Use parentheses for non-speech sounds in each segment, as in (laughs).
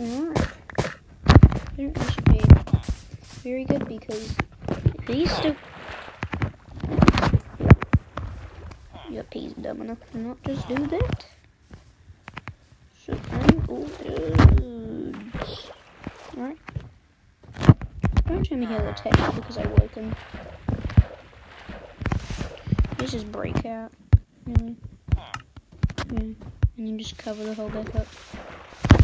Alright. I think this should be very good because these two. Yep, he's dumb enough to not just do that. So I'm good. Alright. Don't tell me he'll attack me because I woke him. This is breakout. Really. Yeah. And you just cover the whole back up.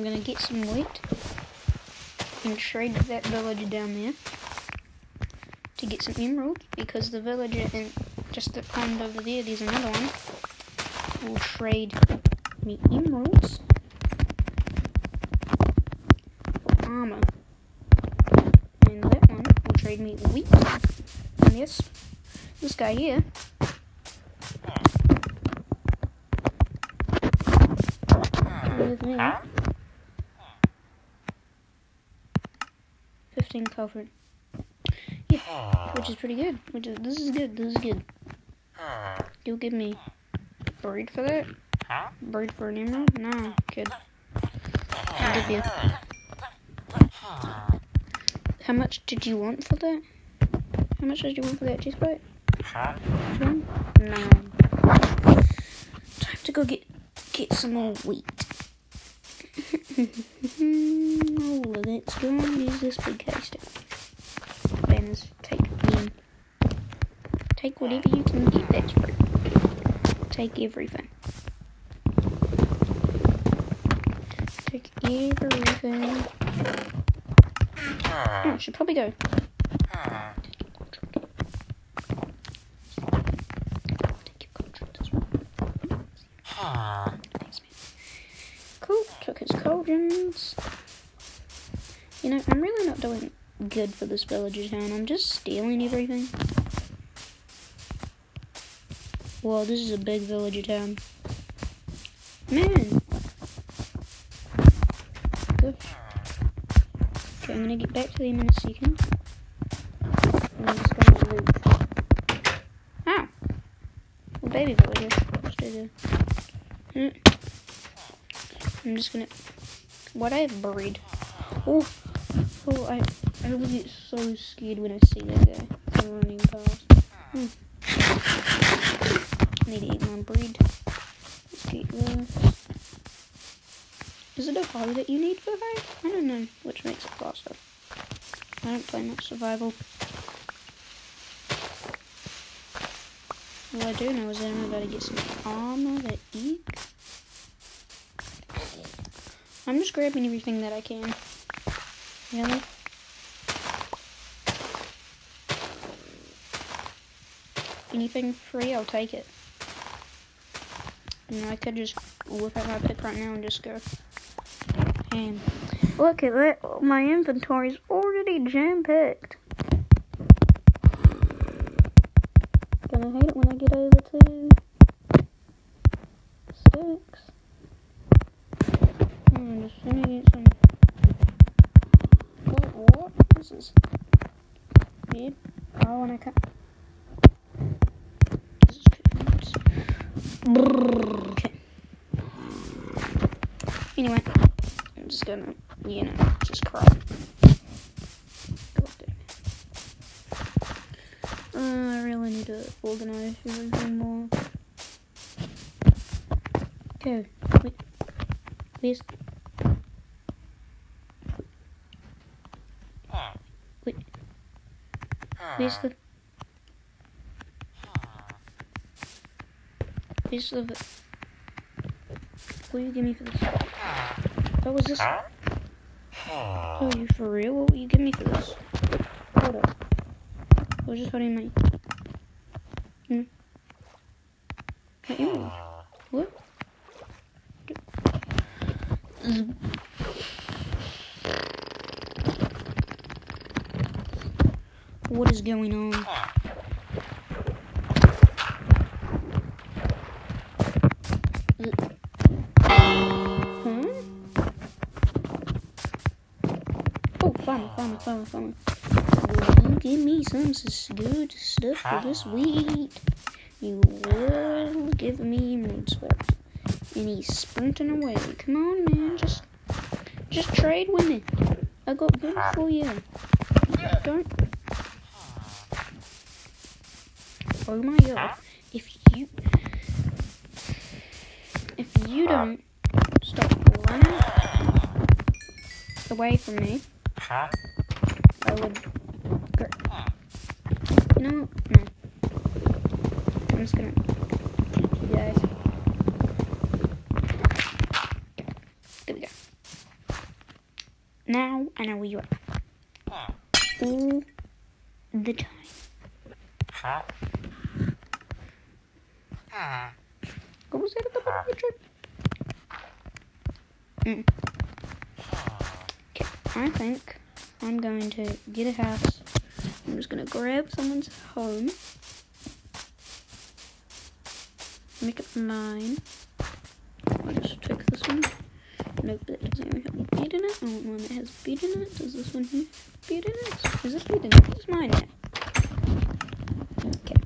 I'm gonna get some wheat and trade that villager down there to get some emeralds because the villager in just the pond over there, there's another one, will trade me emeralds for armor. And that one will trade me wheat. And this, this guy here hmm. with me. 15 covered. Yeah, ah. which is pretty good. Which is this is good. This is good. Ah. You'll give me breed for that? Breed for an emerald? No, kid. I'll give you. How much did you want for that? How much did you want for that chest plate? One? No. Time to go get get some more wheat. (laughs) oh, let's go and use this big haystack. Banners, take. Take whatever you can get, that's free. Take everything. Take everything. Oh, I should probably go. You know, I'm really not doing good for this villager town. I'm just stealing everything. Whoa, this is a big villager town. Man. Gosh. Okay, I'm gonna get back to them in a second. I'm just gonna loot. Oh. Well, baby villager. Stay there. Hmm. I'm just gonna. What I have buried. Oh, oh! I I always get so scared when I see that guy running past. Hmm. Need to eat my bread. Let's get. Is it a hoe that you need for hay? I don't know which makes it faster. I don't play much survival. All I do know is that I'm about to get some armor that eek. I'm just grabbing everything that I can. Really? Anything free, I'll take it. Know, I could just whip out my pick right now and just go ham. Look at that, my inventory's already jam-packed. Gonna hate it when I get over to sticks. I'm just gonna get some. What? What? This is weird. Oh, I can't. This is good. Brrr, Okay. Anyway, I'm just gonna, you know, just crawl. God damn it. Uh, I really need to organize everything more. Okay. Wait. Where's Wait. Where's the Where's the What will you give me for this? Ah. What was this? Oh, you for real? What will you give me for this? Hold up. I was just holding my Hmm? My emerald. What? Z- What is going on? Huh? Oh, finally, finally, finally, finally. Well, give me some good stuff for this week. You will give me mood sweat. And he's sprinting away. Come on, man. Just, just trade with me. I got good for you. Don't. Oh my god. If you. If you don't stop running away from me, I would. No, no. I'm just gonna. You guys. There we go. Now I know where you are. All the time. What was that at the bottom trip? Mm. Okay, I think I'm going to get a house. I'm just going to grab someone's home. Make it mine. I'll just check this one. Nope, that doesn't even have a bead in it. I want one that has bead in it. Does this one here bead in it? Is this bead in it? This is mine now. Okay.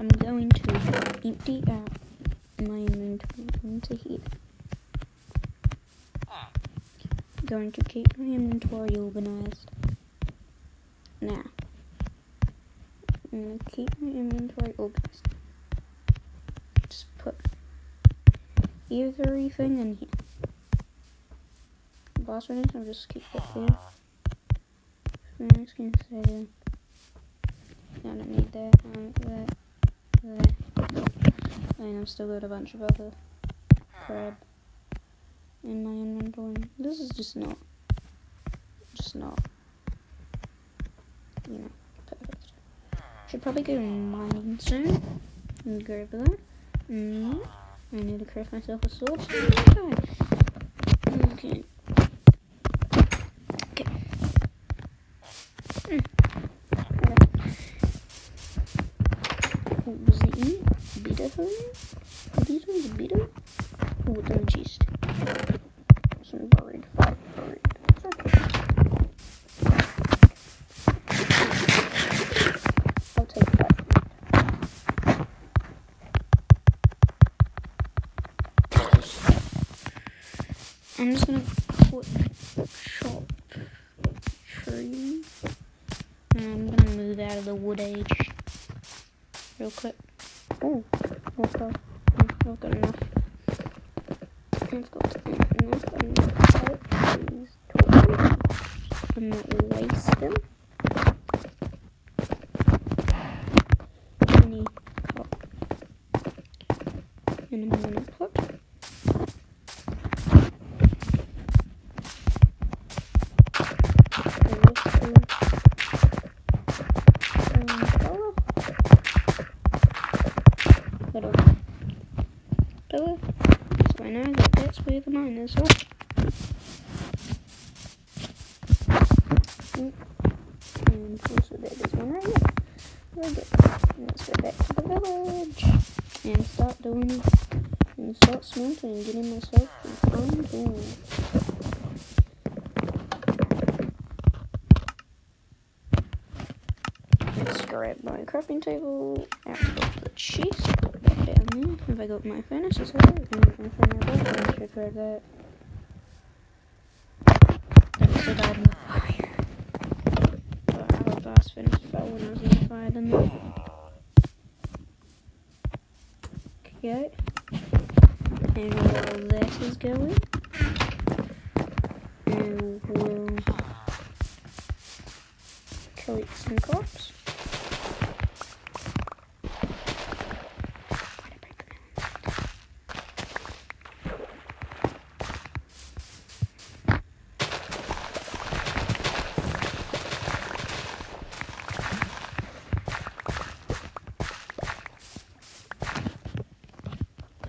I'm going to empty out my inventory into here. Going to keep my inventory organized. Now, I'm going to keep my inventory organized. Just put everything in here. Boss ready? I'll just keep it there. I'm just going to say. I don't need that. I don't need that. That. And I've still got a bunch of other crab in my inventory. This is just not, just not, you know, perfect. Should probably go mining soon and grab that. Mm. I need to craft myself a sword. Okay. Okay. Mm. Okay. What was it in? These ones bitter? Oh, it's on cheese. Some bird. It's. I'll take that. I'm just gonna quick chop tree. And I'm gonna move out of the wood age real quick. Oh, okay. I've got enough. I've got enough. I'm gonna take these torches not waste them. Any cop. And I'm gonna getting myself some food. Let's grab my crafting table out of the chest. Put down there. Have I got my furnace? Is that my furnace. I should grab that. That said I'm on fire. But our blast furnace fell when I was in the fire? Okay. And while that is going, and we'll collect some crops.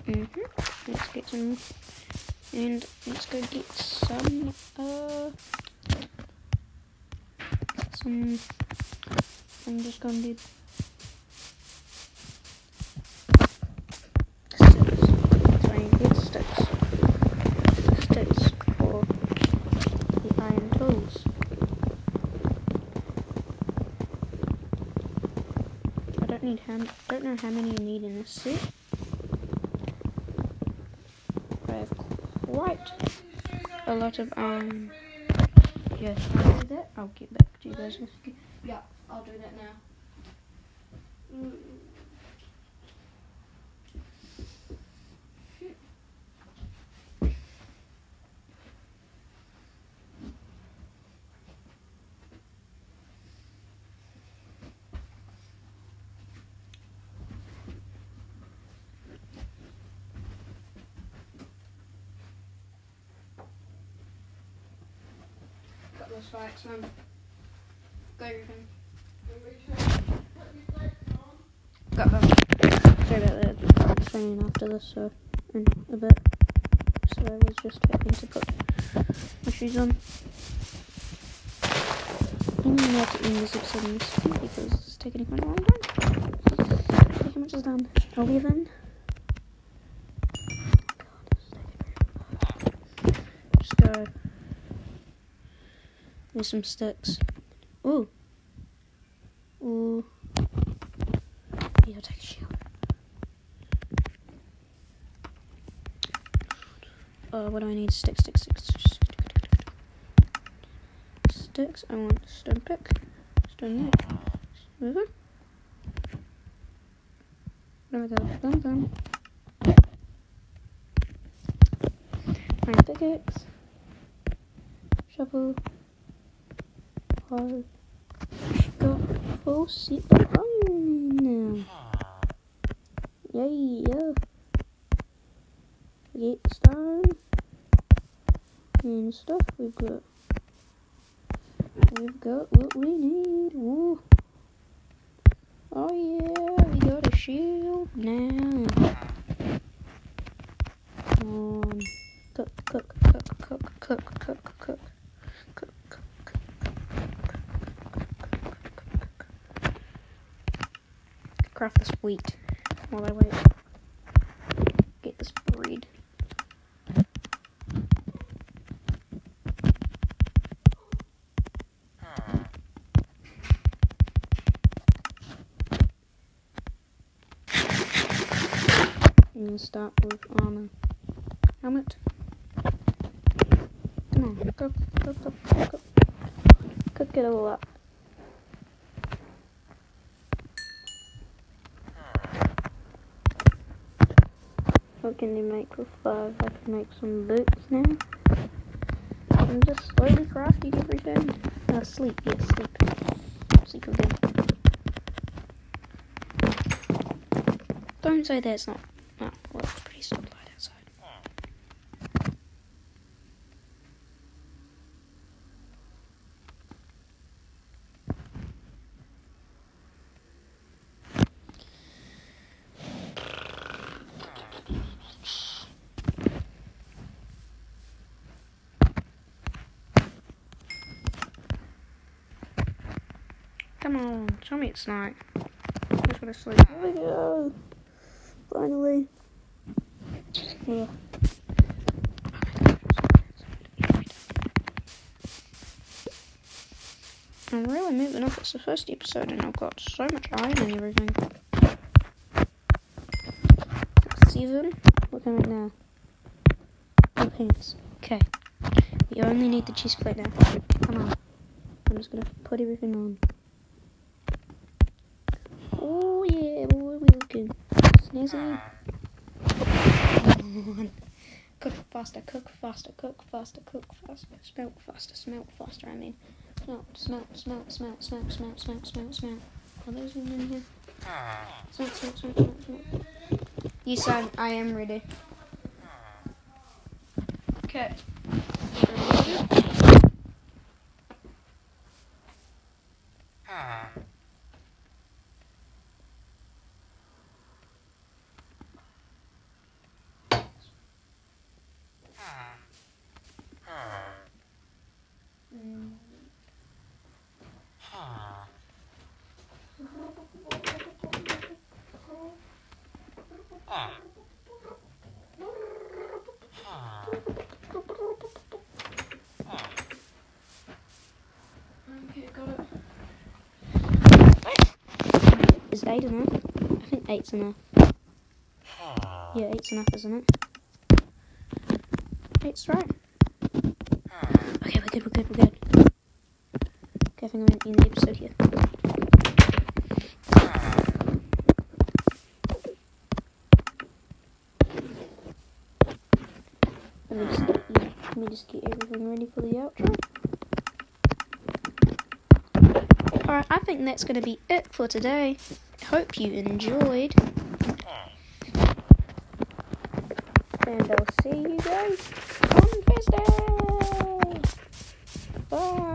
Mm-hmm. Let's get some, and let's go get some, uh, and I'm just gonna do sticks. So I need for the iron tools. I don't need how don't know how many you need in this set. I have quite a lot of um yeah, I'll get back to you guys. That now. Got those spikes, man. Go, everything. Got them. Sorry about that. I'm training after this, so in a bit. So I was just having to put my shoes on. I'm gonna have to end this episode in this because it's taking quite a long time. How much is done. 11. Just go. There's some sticks. Ooh. Yeah, I'll take a shower. Uh, what do I need? Sticks, sticks, sticks. Sticks. I want stone pick. Stone knife. Smoother. What do I got? Dum dum. Iron pickaxe. Shovel. Hard. Got full seat on. Now. Yay, yeah. Forget stone and stuff. We've got we've got what we need. Woo. Oh yeah, we got a shield now. Um, cook, cook, cook, cook. Cook, cook, cook, Craft this wheat while I wait. Get this breed. I'm gonna start with armor. Helmet. Come on, cook, cook, cook, cook. Cook it all up. What can you make with five? I can make some boots now. I'm just slowly crafting everything. Uh, sleep, yes, sleep. Sleep again. Don't say that's not. Oh, well, it's pretty still light outside. Come on, show me it's night. I'm just gonna sleep. Here we go. Finally. Yeah. I'm really moving up. It's the first episode and I've got so much iron and everything. Seven. Look at it now. No pants. Okay. You only need the cheese plate now. Come on. I'm just gonna put everything on. Oh yeah, boy, we looking Come. Cook faster, cook faster, cook faster, cook faster, smelt faster, smelt faster, I mean. Smelt, smelt, smelt, smelt, smelt, smelt, smelt, smelt, smelt. Are those in here? Smelt, smelt, smelt, smelt, smelt. Yes, I, I am ready. Okay. Okay, got it. Is eight enough? I think eight's enough. Yeah, eight's enough, isn't it? Eight's right. Okay, we're good, we're good, we're good. Okay, I think I'm going to end the episode here. Let me just get, let me just get everything ready for the outro. Alright, I think that's going to be it for today. Hope you enjoyed. And I'll see you guys on Thursday. Bye.